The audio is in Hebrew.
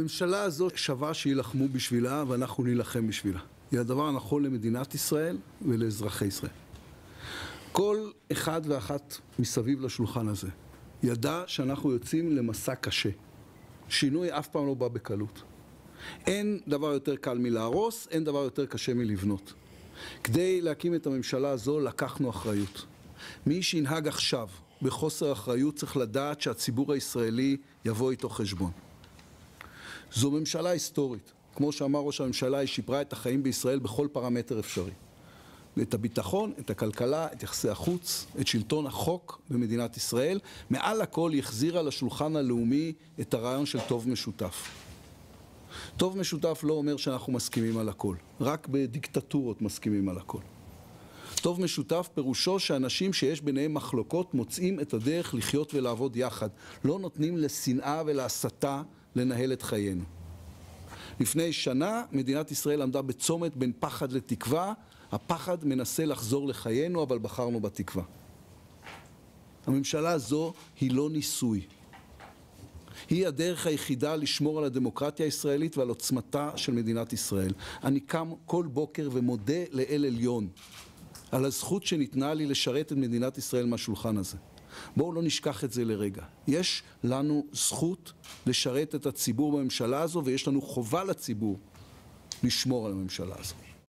הממשלה הזאת שווה שיילחמו בשבילה ואנחנו נילחם בשבילה. היא הדבר הנכון למדינת ישראל ולאזרחי ישראל. כל אחד ואחת מסביב לשולחן הזה ידע שאנחנו יוצאים למסע קשה. שינוי אף פעם לא בא בקלות. אין דבר יותר קל מלהרוס, אין דבר יותר קשה מלבנות. כדי להקים את הממשלה הזו לקחנו אחריות. מי שינהג עכשיו בחוסר אחריות צריך לדעת שהציבור הישראלי יבוא איתו חשבון. זו ממשלה היסטורית. כמו שאמר ראש הממשלה, היא שיפרה את החיים בישראל בכל פרמטר אפשרי. את הביטחון, את הכלכלה, את יחסי החוץ, את שלטון החוק במדינת ישראל. מעל הכל היא החזירה לשולחן הלאומי את הרעיון של טוב משותף. טוב משותף לא אומר שאנחנו מסכימים על הכל, רק בדיקטטורות מסכימים על הכל. טוב משותף פירושו שאנשים שיש ביניהם מחלוקות מוצאים את הדרך לחיות ולעבוד יחד. לא נותנים לשנאה ולהסתה לנהל את חיינו. לפני שנה מדינת ישראל עמדה בצומת בין פחד לתקווה, הפחד מנסה לחזור לחיינו, אבל בחרנו בתקווה. הממשלה הזו היא לא ניסוי. היא הדרך היחידה לשמור על הדמוקרטיה הישראלית ועל עוצמתה של מדינת ישראל. אני קם כל בוקר ומודה לאל עליון על הזכות שניתנה לי לשרת את מדינת ישראל מהשולחן הזה. בואו לא נשכח את זה לרגע. יש לנו זכות לשרת את הציבור בממשלה הזו ויש לנו חובה לציבור לשמור על הממשלה הזו.